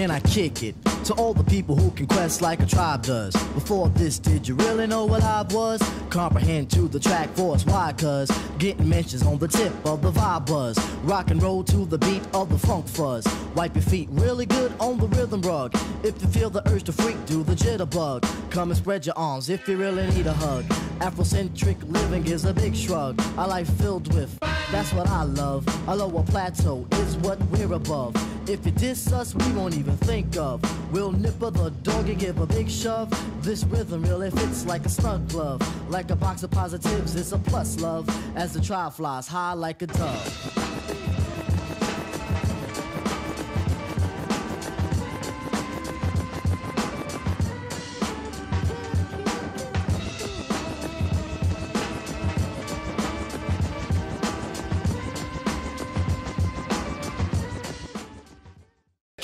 Can I kick it? To all the people who can quest like a tribe does. Before this, did you really know what I was? Comprehend to the track force, why? Cuz getting mentions on the tip of the vibe buzz. Rock and roll to the beat of the funk fuzz. Wipe your feet really good on the rhythm rug. If you feel the urge to freak, do the jitterbug. Come and spread your arms if you really need a hug. Afrocentric living is a big shrug. A life filled with, that's what I love. A lower plateau is what we're above. If you diss us, we won't even think of. We'll nipper the dog and give a big shove. This rhythm really fits like a snug glove. Like a box of positives, it's a plus love. As the trial flies high like a dove.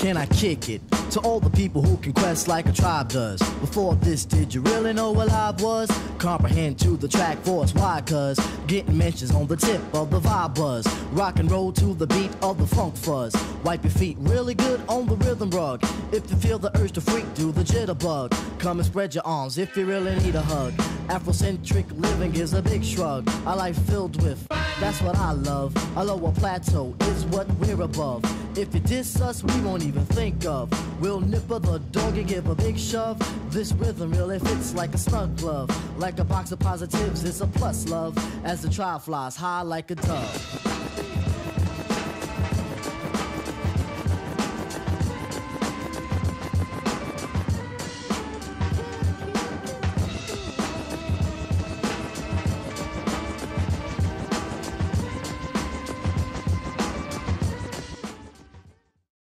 Can I kick it? To all the people who can quest like a tribe does. Before this, did you really know what live was? Comprehend to the track force, why? Cuz getting mentions on the tip of the vibe buzz. Rock and roll to the beat of the funk fuzz. Wipe your feet really good on the rhythm rug. If you feel the urge to freak, do the jitterbug. Come and spread your arms if you really need a hug. Afrocentric living is a big shrug. A life filled with, that's what I love. A lower plateau is what we're above. If you diss us, we won't even think of. We'll nip nipper the dog and give a big shove. This rhythm really fits like a snug glove. Like a box of positives, it's a plus love. As the trial flies high like a dove.